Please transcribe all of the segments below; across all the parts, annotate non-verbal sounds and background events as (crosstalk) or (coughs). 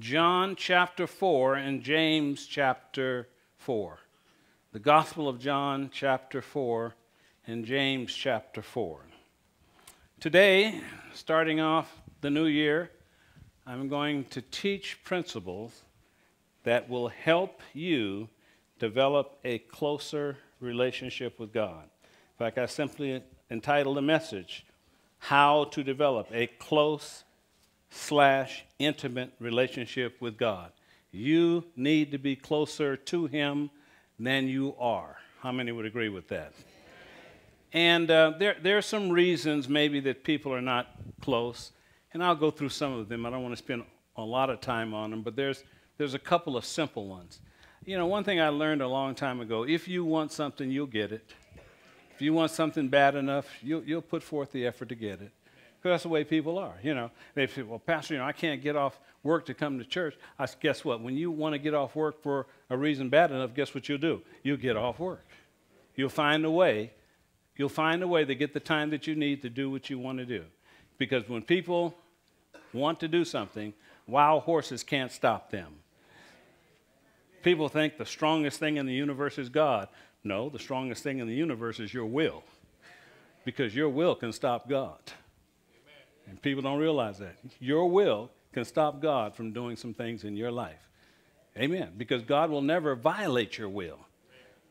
John chapter 4 and James chapter 4. The Gospel of John chapter 4 and James chapter 4. Today, starting off the new year, I'm going to teach principles that will help you develop a closer relationship with God. In fact, I simply entitled the message, How to Develop a Close slash Intimate Relationship with God. You need to be closer to Him than you are. How many would agree with that? And uh, there, there are some reasons maybe that people are not close, and I'll go through some of them. I don't want to spend a lot of time on them, but there's, there's a couple of simple ones. You know, one thing I learned a long time ago if you want something, you'll get it. If you want something bad enough, you'll, you'll put forth the effort to get it. That's the way people are, you know. They say, well, Pastor, you know, I can't get off work to come to church. I guess what? When you want to get off work for a reason bad enough, guess what you'll do? You'll get off work. You'll find a way. You'll find a way to get the time that you need to do what you want to do. Because when people want to do something, wild horses can't stop them. People think the strongest thing in the universe is God. No, the strongest thing in the universe is your will. Because your will can stop God. And people don't realize that. Your will can stop God from doing some things in your life. Amen. Because God will never violate your will.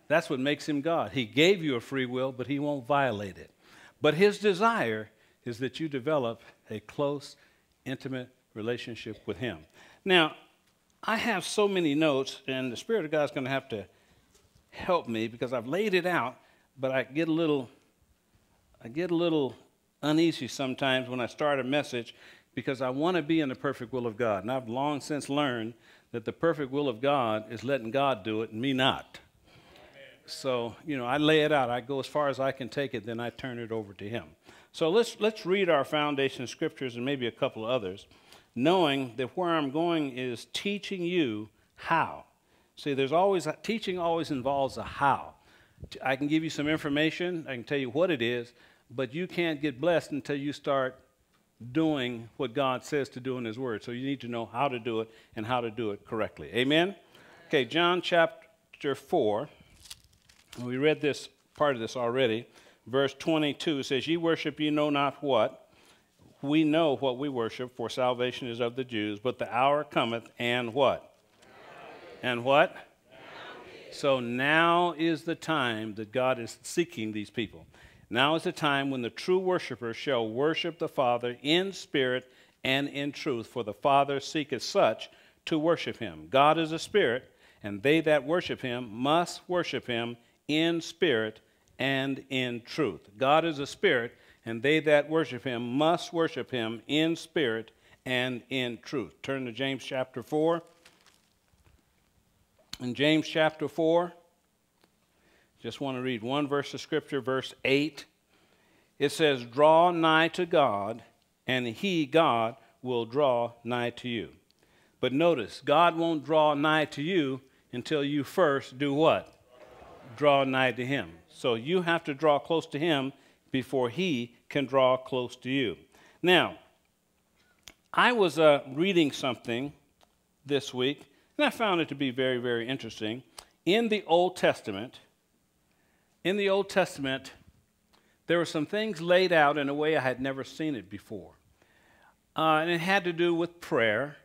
That's what makes him God. He gave you a free will, but he won't violate it. But his desire is that you develop a close, intimate relationship with him. Now, I have so many notes, and the Spirit of God is going to have to help me because I've laid it out, but I get a little, I get a little uneasy sometimes when I start a message because I want to be in the perfect will of God. And I've long since learned that the perfect will of God is letting God do it and me not. So, you know, I lay it out. I go as far as I can take it, then I turn it over to Him. So let's, let's read our foundation scriptures and maybe a couple of others, knowing that where I'm going is teaching you how. See, there's always, teaching always involves a how. I can give you some information, I can tell you what it is, but you can't get blessed until you start doing what God says to do in His Word. So you need to know how to do it and how to do it correctly. Amen? Okay, John chapter 4. We read this part of this already. Verse 22 says, Ye worship ye know not what. We know what we worship, for salvation is of the Jews, but the hour cometh, and what? And what? So now is the time that God is seeking these people. Now is the time when the true worshippers shall worship the Father in spirit and in truth, for the Father seeketh such to worship him. God is a spirit, and they that worship him must worship him in spirit and in truth. God is a spirit, and they that worship him must worship him in spirit and in truth. Turn to James chapter 4 in James chapter 4. Just want to read one verse of scripture, verse 8. It says, Draw nigh to God, and he, God, will draw nigh to you. But notice, God won't draw nigh to you until you first do what? Draw nigh to him. So you have to draw close to him before he can draw close to you. Now, I was uh, reading something this week and I found it to be very, very interesting. In the Old Testament, in the Old Testament, there were some things laid out in a way I had never seen it before. Uh, and it had to do with prayer.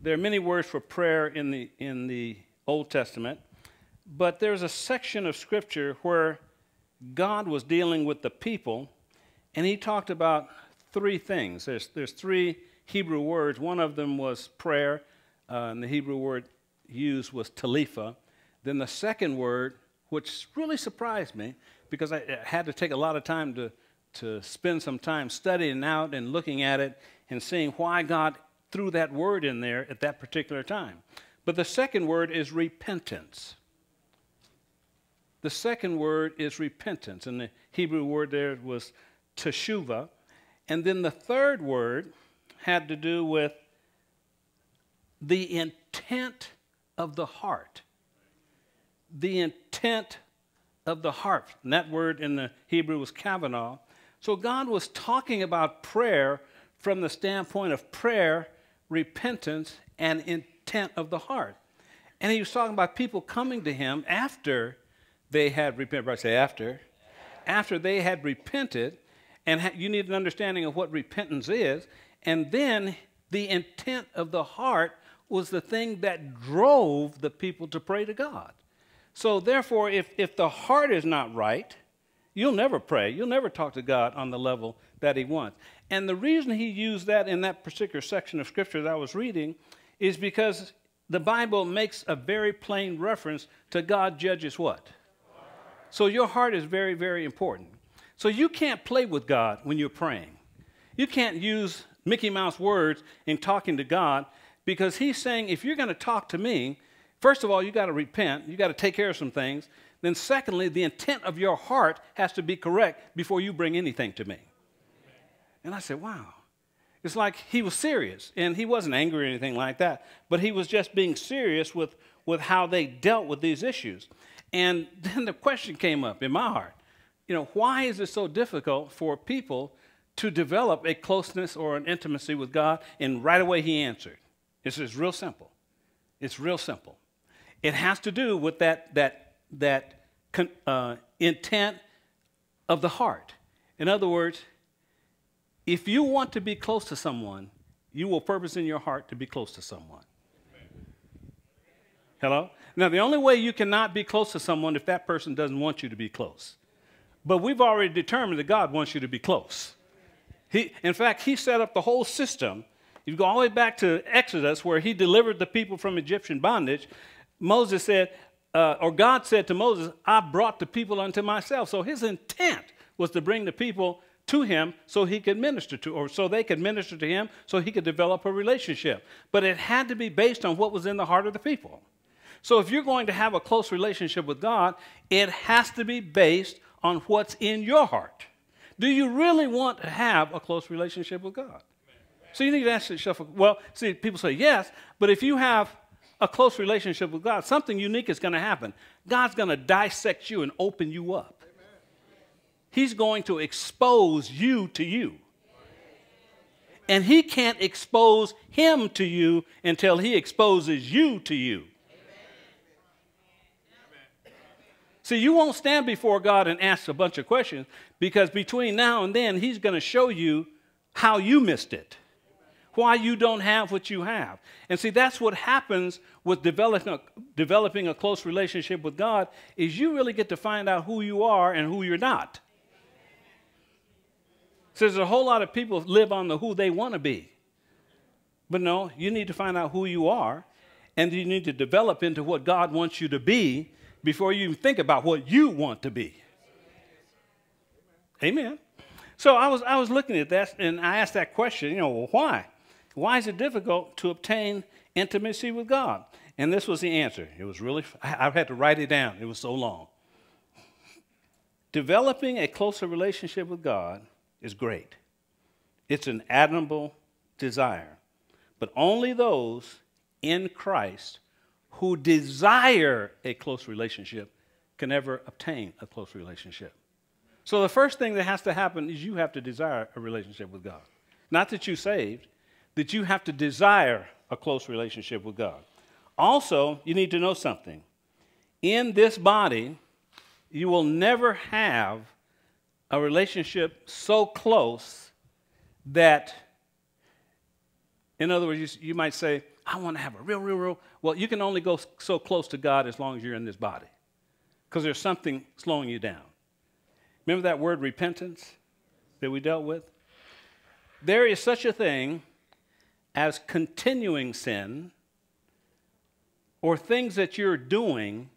There are many words for prayer in the, in the Old Testament, but there's a section of Scripture where God was dealing with the people, and he talked about three things. There's, there's three Hebrew words. One of them was prayer, uh, and the Hebrew word used was talitha. Then the second word, which really surprised me because I had to take a lot of time to, to spend some time studying out and looking at it and seeing why God threw that word in there at that particular time. But the second word is repentance. The second word is repentance, and the Hebrew word there was teshuva. And then the third word had to do with the intent of the heart. The intent of the heart. And that word in the Hebrew was kavanah. So God was talking about prayer from the standpoint of prayer repentance and intent of the heart. And he was talking about people coming to him after they had repented. I say after. After they had repented, and you need an understanding of what repentance is. And then the intent of the heart was the thing that drove the people to pray to God. So, therefore, if, if the heart is not right, you'll never pray. You'll never talk to God on the level that He wants. And the reason He used that in that particular section of Scripture that I was reading is because the Bible makes a very plain reference to God judges what? So your heart is very, very important. So you can't play with God when you're praying. You can't use Mickey Mouse words in talking to God because He's saying, if you're going to talk to me, first of all, you got to repent, you got to take care of some things. Then, secondly, the intent of your heart has to be correct before you bring anything to me. And I said, wow. It's like he was serious, and he wasn't angry or anything like that, but he was just being serious with, with how they dealt with these issues. And (laughs) then the question came up in my heart you know, why is it so difficult for people to develop a closeness or an intimacy with God? And right away he answered. It's just real simple. It's real simple. It has to do with that, that, that uh, intent of the heart. In other words, if you want to be close to someone, you will purpose in your heart to be close to someone. Hello? Now, the only way you cannot be close to someone if that person doesn't want you to be close. But we've already determined that God wants you to be close. He, in fact, He set up the whole system. You go all the way back to Exodus, where He delivered the people from Egyptian bondage. Moses said, uh, or God said to Moses, I brought the people unto myself. So His intent was to bring the people to him so he could minister to, or so they could minister to him so he could develop a relationship. But it had to be based on what was in the heart of the people. So if you're going to have a close relationship with God, it has to be based on what's in your heart. Do you really want to have a close relationship with God? So you need to ask yourself, well, see, people say yes, but if you have a close relationship with God, something unique is going to happen. God's going to dissect you and open you up. He's going to expose you to you. And he can't expose him to you until he exposes you to you. See, you won't stand before God and ask a bunch of questions because between now and then, He's going to show you how you missed it, why you don't have what you have. And see, that's what happens with developing a, developing a close relationship with God is you really get to find out who you are and who you're not. So there's a whole lot of people live on the who they want to be. But no, you need to find out who you are, and you need to develop into what God wants you to be before you even think about what you want to be. Amen. So I was, I was looking at that and I asked that question, you know, well, why? Why is it difficult to obtain intimacy with God? And this was the answer. It was really, (laughs) I had to write it down, it was so long. (laughs) Developing a closer relationship with God is great. It's an admirable desire. But only those in Christ who desire a close relationship can ever obtain a close relationship. So the first thing that has to happen is you have to desire a relationship with God. Not that you saved, that you have to desire a close relationship with God. Also, you need to know something. In this body, you will never have a relationship so close that, in other words, you, you might say, I want to have a real, real, real. Well, you can only go so close to God as long as you're in this body because there's something slowing you down. Remember that word repentance that we dealt with? There is such a thing as continuing sin or things that you're doing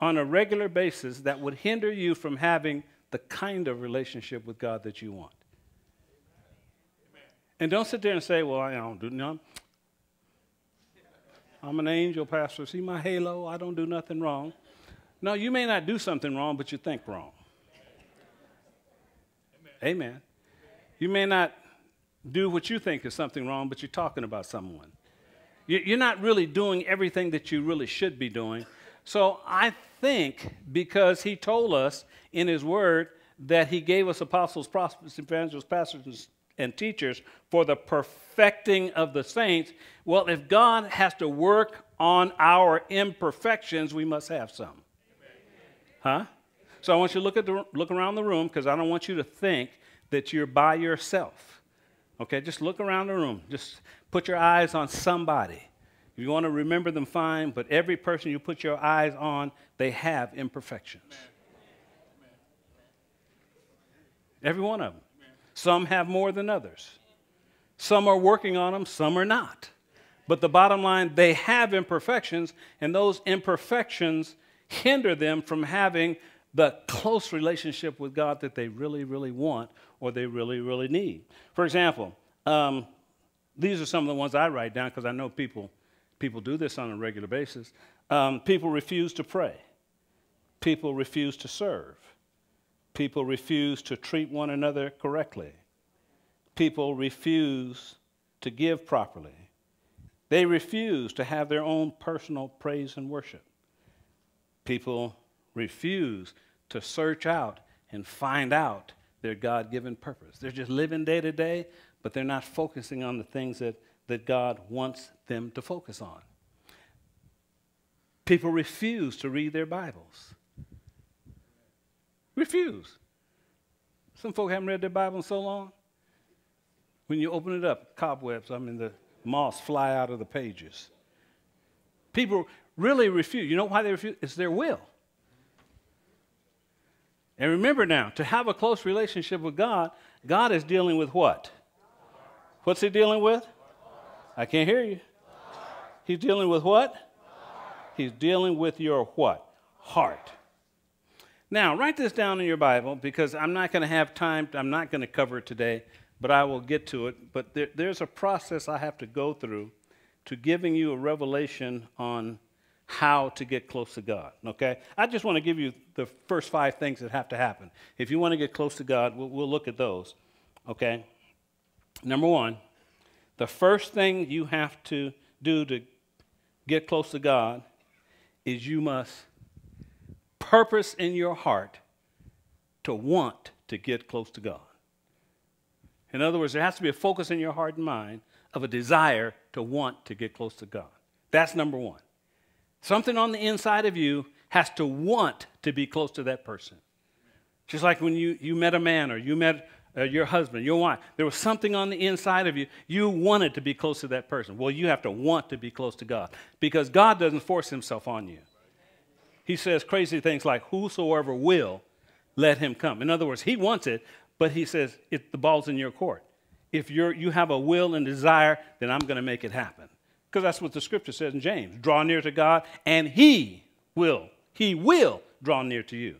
on a regular basis that would hinder you from having the kind of relationship with God that you want. And don't sit there and say, well, I don't do nothing. I'm an angel, Pastor. See my halo? I don't do nothing wrong. No, you may not do something wrong, but you think wrong. Amen. Amen. You may not do what you think is something wrong, but you're talking about someone. You're not really doing everything that you really should be doing. So I think because he told us in his word that he gave us apostles, prophets, evangelists, pastors, and teachers for the perfecting of the saints. Well, if God has to work on our imperfections, we must have some. Huh? So I want you to look, at the, look around the room because I don't want you to think that you're by yourself. Okay, just look around the room. Just put your eyes on somebody. If you want to remember them, fine, but every person you put your eyes on, they have imperfections. Every one of them. Some have more than others. Some are working on them, some are not. But the bottom line, they have imperfections, and those imperfections hinder them from having the close relationship with God that they really, really want or they really, really need. For example, um, these are some of the ones I write down because I know people, people do this on a regular basis. Um, people refuse to pray. People refuse to serve. People refuse to treat one another correctly. People refuse to give properly. They refuse to have their own personal praise and worship. People refuse to search out and find out their God given purpose. They're just living day to day, but they're not focusing on the things that, that God wants them to focus on. People refuse to read their Bibles. Refuse. Some folk haven't read their Bible in so long. When you open it up, cobwebs, I mean, the moths fly out of the pages. People really refuse. You know why they refuse? It's their will. And remember now, to have a close relationship with God, God is dealing with what? What's he dealing with? I can't hear you. He's dealing with what? He's dealing with your what? Heart. Now, write this down in your Bible because I'm not going to have time, I'm not going to cover it today, but I will get to it. But there, there's a process I have to go through to giving you a revelation on how to get close to God. Okay? I just want to give you the first five things that have to happen. If you want to get close to God, we'll, we'll look at those. Okay? Number one, the first thing you have to do to get close to God is you must purpose in your heart to want to get close to God. In other words, there has to be a focus in your heart and mind of a desire to want to get close to God. That's number one. Something on the inside of you has to want to be close to that person. Just like when you, you met a man or you met uh, your husband, your wife, there was something on the inside of you. You wanted to be close to that person. Well, you have to want to be close to God because God doesn't force himself on you. He says crazy things like, Whosoever will, let him come. In other words, he wants it, but he says, it, The ball's in your court. If you're, you have a will and desire, then I'm going to make it happen. Because that's what the scripture says in James draw near to God, and He will, He will draw near to you.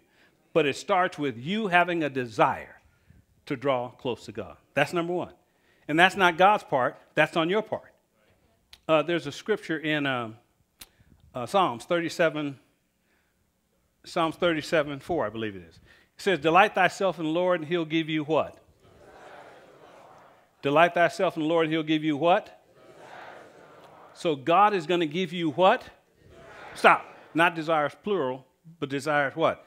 But it starts with you having a desire to draw close to God. That's number one. And that's not God's part, that's on your part. Uh, there's a scripture in uh, uh, Psalms 37, Psalms 37, 4, I believe it is. It says, Delight thyself in the Lord, and he'll give you what? (laughs) Delight thyself in the Lord, and he'll give you what? So God is going to give you what? Stop. Not desires plural, but desires what?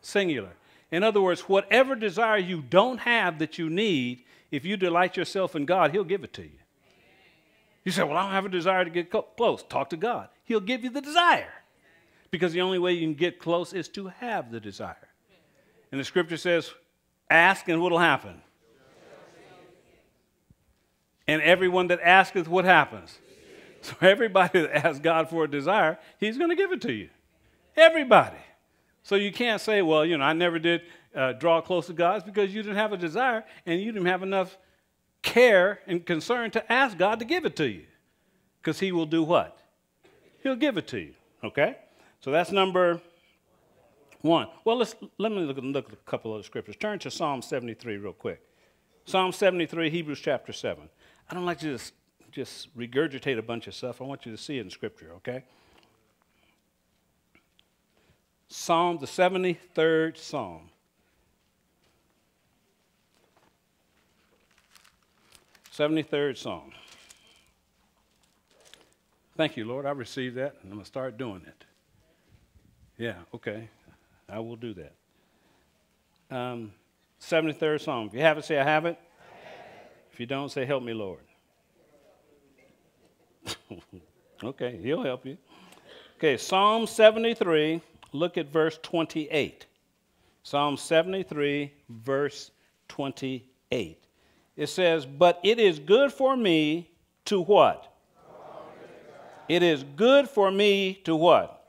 Singular. In other words, whatever desire you don't have that you need, if you delight yourself in God, He'll give it to you. You say, Well, I don't have a desire to get close. Talk to God. He'll give you the desire. Because the only way you can get close is to have the desire. And the scripture says, Ask and what'll happen? And everyone that asketh, what happens? So (laughs) everybody that asks God for a desire, He's going to give it to you. Everybody. So you can't say, well, you know, I never did uh, draw close to God. It's because you didn't have a desire and you didn't have enough care and concern to ask God to give it to you. Because He will do what? He'll give it to you. Okay? So that's number one. Well, let's, let me look, look at a couple of scriptures. Turn to Psalm 73 real quick. Psalm 73, Hebrews chapter 7. I don't like to just just regurgitate a bunch of stuff. I want you to see it in Scripture, okay? Psalm, the 73rd Psalm. Seventy-third Psalm. Thank you, Lord. I received that, and I'm to start doing it. Yeah, okay. I will do that. Um, 73rd Psalm. If you have it, say, I have it. If you don't, say, Help me, Lord. (laughs) okay, he'll help you. Okay, Psalm 73, look at verse 28. Psalm 73, verse 28. It says, But it is good for me to what? It is good for me to what?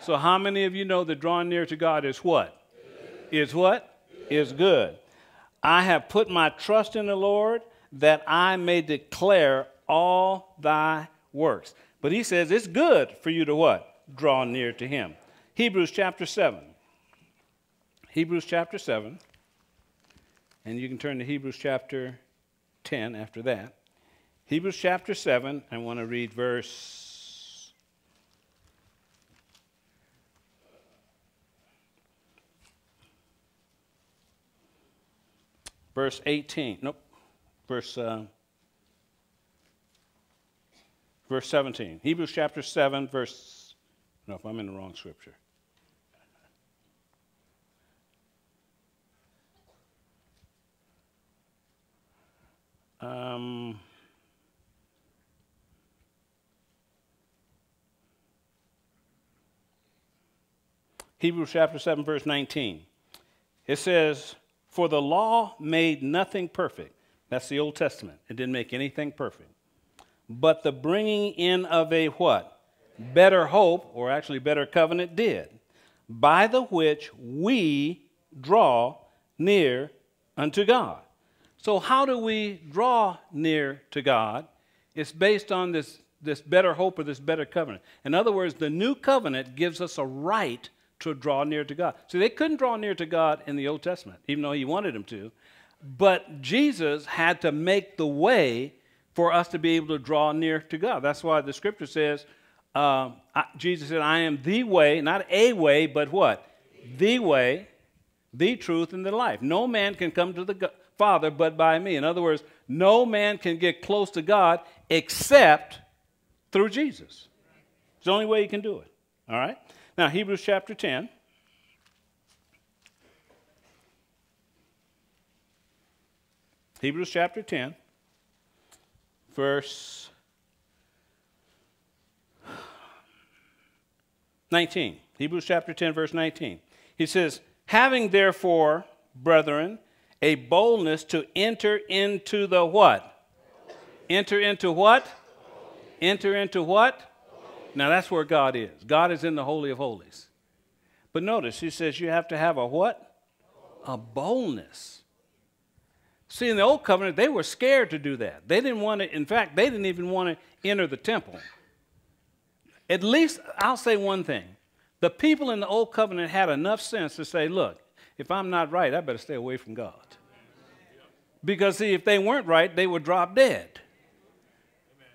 So, how many of you know that drawing near to God is what? Is what? Is good. I have put my trust in the Lord that I may declare all thy works. But he says it's good for you to what? Draw near to him. Hebrews chapter 7. Hebrews chapter 7. And you can turn to Hebrews chapter 10 after that. Hebrews chapter 7, I want to read verse. Verse 18. Nope. Verse. Uh, verse 17. Hebrews chapter 7, verse. No, if I'm in the wrong scripture. Um, Hebrews chapter 7, verse 19. It says, For the law made nothing perfect. That's the Old Testament. It didn't make anything perfect. But the bringing in of a what? Better hope, or actually better covenant, did. By the which we draw near unto God. So, how do we draw near to God? It's based on this, this better hope or this better covenant. In other words, the new covenant gives us a right to draw near to God. So, they couldn't draw near to God in the Old Testament, even though He wanted them to. But Jesus had to make the way for us to be able to draw near to God. That's why the scripture says, uh, I, Jesus said, I am the way, not a way, but what? The way, the truth, and the life. No man can come to the Father but by me. In other words, no man can get close to God except through Jesus. It's the only way you can do it. All right? Now, Hebrews chapter 10. Hebrews chapter 10, verse 19. Hebrews chapter 10, verse 19. He says, Having therefore, brethren, a boldness to enter into the what? Enter into what? Enter into what? Now that's where God is. God is in the Holy of Holies. But notice, he says you have to have a what? A boldness. See, in the Old Covenant, they were scared to do that. They didn't want to, in fact, they didn't even want to enter the temple. At least, I'll say one thing. The people in the Old Covenant had enough sense to say, look, if I'm not right, I better stay away from God. Because, see, if they weren't right, they would drop dead.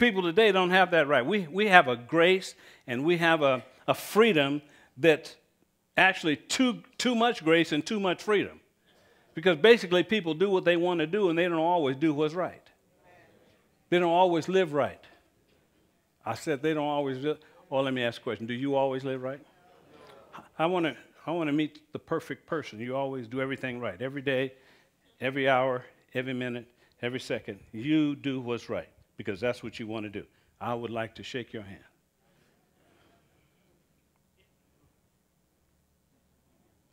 People today don't have that right. We, we have a grace and we have a, a freedom that actually too, too much grace and too much freedom. Because basically, people do what they want to do and they don't always do what's right. They don't always live right. I said they don't always live. Well, oh, let me ask a question. Do you always live right? I want to I want to meet the perfect person. You always do everything right. Every day, every hour, every minute, every second. You do what's right because that's what you want to do. I would like to shake your hand.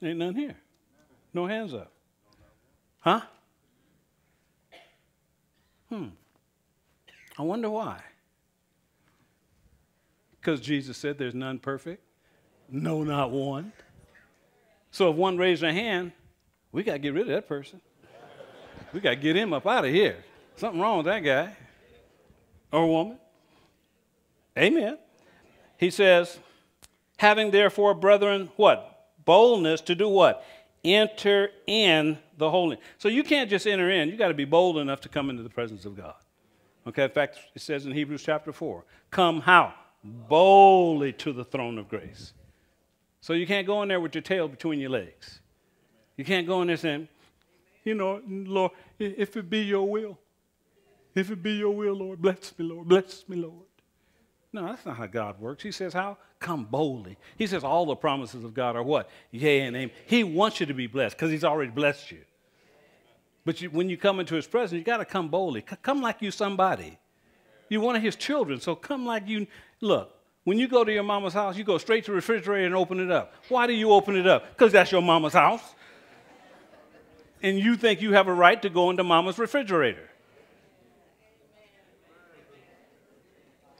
Ain't none here. No hands up. Huh? Hmm. I wonder why. Because Jesus said there's none perfect. No, not one. So if one raised their hand, we got to get rid of that person. We got to get him up out of here. Something wrong with that guy or woman. Amen. He says, having therefore, brethren, what? Boldness to do what? Enter in the holy. So you can't just enter in. You got to be bold enough to come into the presence of God. Okay, in fact, it says in Hebrews chapter 4 come how? Boldly to the throne of grace. So you can't go in there with your tail between your legs. You can't go in there saying, you know, Lord, if it be your will, if it be your will, Lord, bless me, Lord, bless me, Lord. No, that's not how God works. He says, How? Come boldly. He says, All the promises of God are what? Yea and amen. He wants you to be blessed because He's already blessed you. But you, when you come into his presence, you got to come boldly. C- come like you somebody. You're one of his children, so come like you. Look, when you go to your mama's house, you go straight to the refrigerator and open it up. Why do you open it up? Because that's your mama's house. And you think you have a right to go into mama's refrigerator.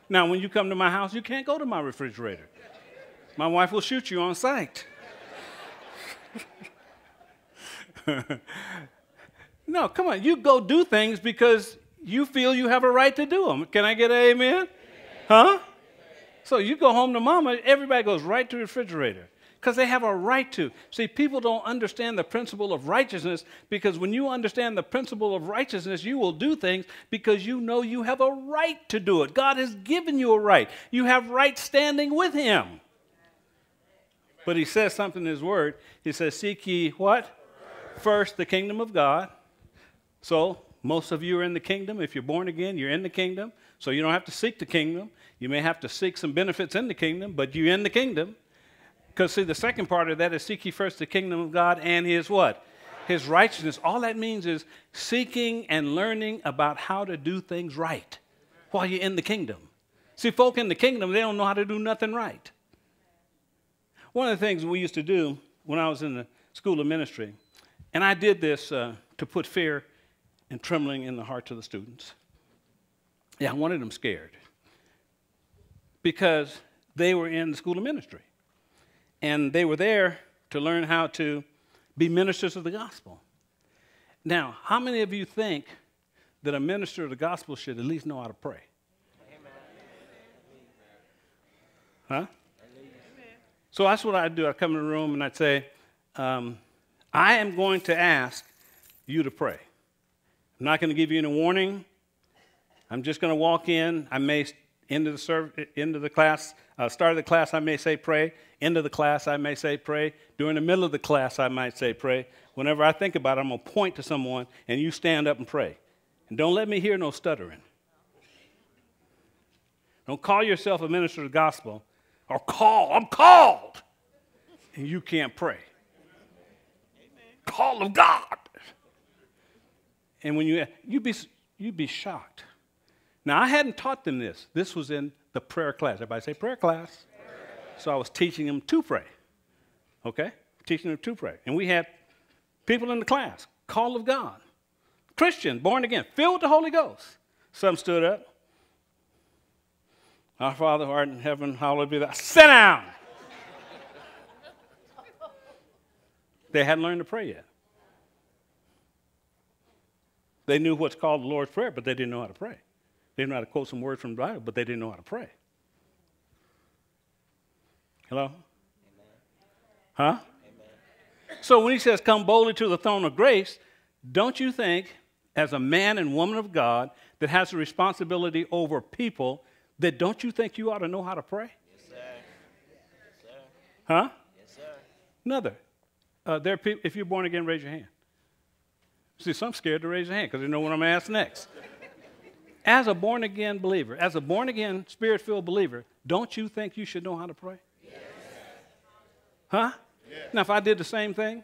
Now, when you come to my house, you can't go to my refrigerator. My wife will shoot you on sight. (laughs) no, come on. You go do things because you feel you have a right to do them. Can I get an amen? amen. Huh? So you go home to mama, everybody goes right to the refrigerator because they have a right to. See, people don't understand the principle of righteousness because when you understand the principle of righteousness, you will do things because you know you have a right to do it. God has given you a right. You have right standing with Him. But He says something in His Word. He says, Seek ye what? First, the kingdom of God. So, most of you are in the kingdom. If you're born again, you're in the kingdom. So, you don't have to seek the kingdom. You may have to seek some benefits in the kingdom, but you're in the kingdom. Because, see, the second part of that is seek ye first the kingdom of God and his what? His righteousness. All that means is seeking and learning about how to do things right while you're in the kingdom. See, folk in the kingdom, they don't know how to do nothing right. One of the things we used to do when I was in the school of ministry, and I did this uh, to put fear and trembling in the hearts of the students. Yeah, I wanted them scared because they were in the school of ministry. And they were there to learn how to be ministers of the gospel. Now, how many of you think that a minister of the gospel should at least know how to pray? Amen. Huh? So that's what I'd do. I'd come in the room and I'd say, um, I am going to ask you to pray. I'm not going to give you any warning. I'm just going to walk in. I may end of the, serv- end of the class, uh, start of the class, I may say pray. End of the class, I may say pray. During the middle of the class, I might say pray. Whenever I think about it, I'm going to point to someone and you stand up and pray. And don't let me hear no stuttering. Don't call yourself a minister of the gospel or call, I'm called, and you can't pray. Call of God. And when you, you'd be, you'd be shocked now, I hadn't taught them this. This was in the prayer class. Everybody say prayer class. Prayer. So I was teaching them to pray. Okay? Teaching them to pray. And we had people in the class, call of God. Christian, born again, filled with the Holy Ghost. Some stood up. Our Father who art in heaven, hallowed be thy. Sit down. they hadn't learned to pray yet. They knew what's called the Lord's Prayer, but they didn't know how to pray. They knew how to quote some words from the Bible, but they didn't know how to pray. Hello? Amen. Huh? Amen. So when he says, Come boldly to the throne of grace, don't you think, as a man and woman of God that has a responsibility over people, that don't you think you ought to know how to pray? Yes, sir. Yes, sir. Huh? Yes, sir. Another. Uh, there people, if you're born again, raise your hand. See, some scared to raise their hand because they know what I'm asked next as a born again believer, as a born again, spirit filled believer, don't you think you should know how to pray? Yes. Huh? Yes. Now, if I did the same thing,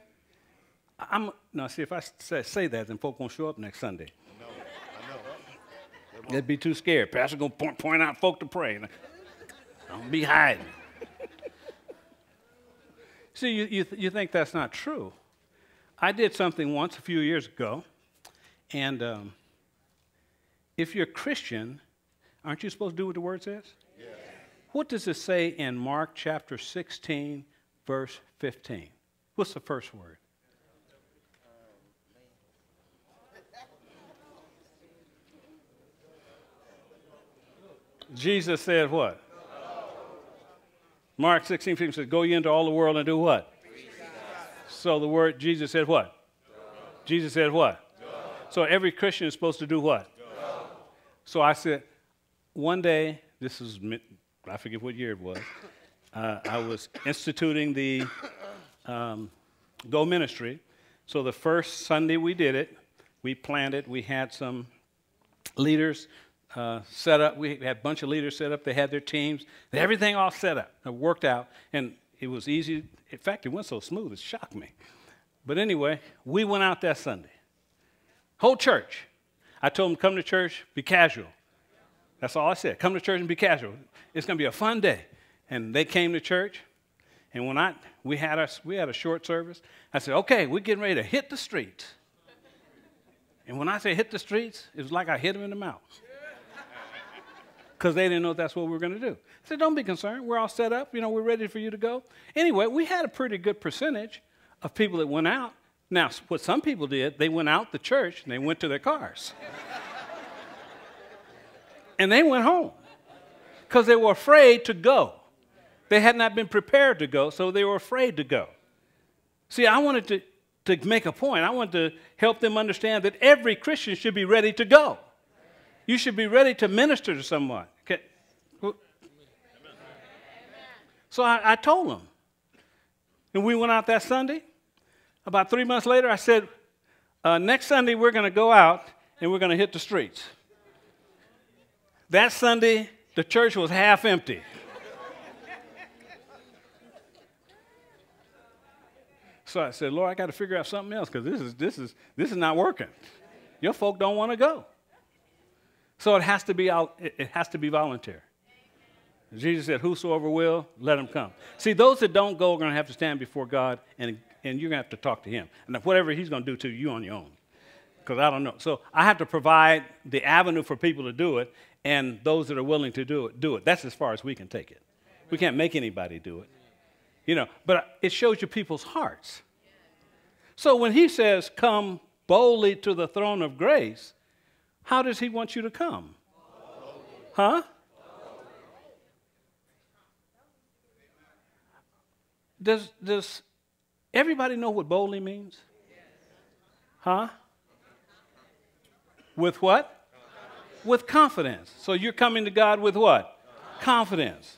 I'm now see if I say, say that, then folk won't show up next Sunday. Know. I know. They'd be too scared. Pastor gonna point, point out folk to pray. Don't be hiding. see, you, you, you think that's not true. I did something once a few years ago, and um, if you're a Christian, aren't you supposed to do what the word says? Yes. What does it say in Mark chapter 16, verse 15? What's the first word? Jesus said what? Mark 16, 15 says, Go ye into all the world and do what? So the word, Jesus said what? Jesus said what? So every Christian is supposed to do what? So I said, one day, this is, I forget what year it was, (coughs) uh, I was instituting the um, Go Ministry. So the first Sunday we did it, we planned it, we had some leaders uh, set up. We had a bunch of leaders set up. They had their teams. everything all set up. It worked out. And it was easy. In fact, it went so smooth, it shocked me. But anyway, we went out that Sunday. Whole church. I told them, come to church, be casual. That's all I said. Come to church and be casual. It's going to be a fun day. And they came to church. And when I, we, had a, we had a short service, I said, okay, we're getting ready to hit the streets. And when I say hit the streets, it was like I hit them in the mouth. (laughs) Because they didn't know that's what we were going to do. I said, don't be concerned. We're all set up. You know, we're ready for you to go. Anyway, we had a pretty good percentage of people that went out. Now, what some people did, they went out the church and they went to their cars. and they went home because they were afraid to go. They had not been prepared to go, so they were afraid to go. See, I wanted to, to make a point. I wanted to help them understand that every Christian should be ready to go. You should be ready to minister to someone. Okay. So I, I told them. And we went out that Sunday. About three months later, I said, uh, next Sunday, we're going to go out and we're going to hit the streets. That Sunday, the church was half empty. so I said, Lord, I got to figure out something else because this is, this, is, this is not working. Your folk don't want to go. So it has to be, it has to be voluntary. Jesus said, Whosoever will, let him come. See, those that don't go are going to have to stand before God, and, and you're going to have to talk to him. And whatever he's going to do to you, on your own. Because I don't know. So I have to provide the avenue for people to do it, and those that are willing to do it, do it. That's as far as we can take it. We can't make anybody do it. You know, but it shows you people's hearts. So when he says, Come boldly to the throne of grace, how does he want you to come? Huh? Does, does everybody know what boldly means? Huh? With what? With confidence. So you're coming to God with what? Confidence.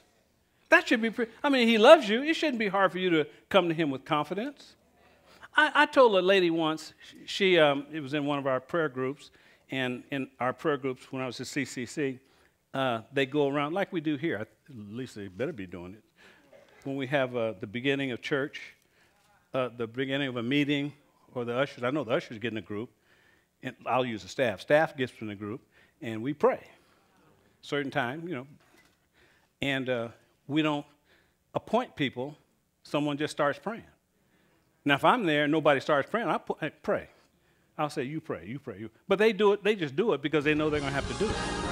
That should be, I mean, He loves you. It shouldn't be hard for you to come to Him with confidence. I, I told a lady once, she, um, it was in one of our prayer groups, and in our prayer groups when I was at CCC, uh, they go around like we do here. At least they better be doing it. When we have uh, the beginning of church, uh, the beginning of a meeting, or the ushers, I know the ushers get in a group, and I'll use the staff. Staff gets in a group, and we pray. Certain time, you know, and uh, we don't appoint people. Someone just starts praying. Now, if I'm there and nobody starts praying, I pray. I'll say, you pray, you pray. You. But they do it, they just do it because they know they're going to have to do it.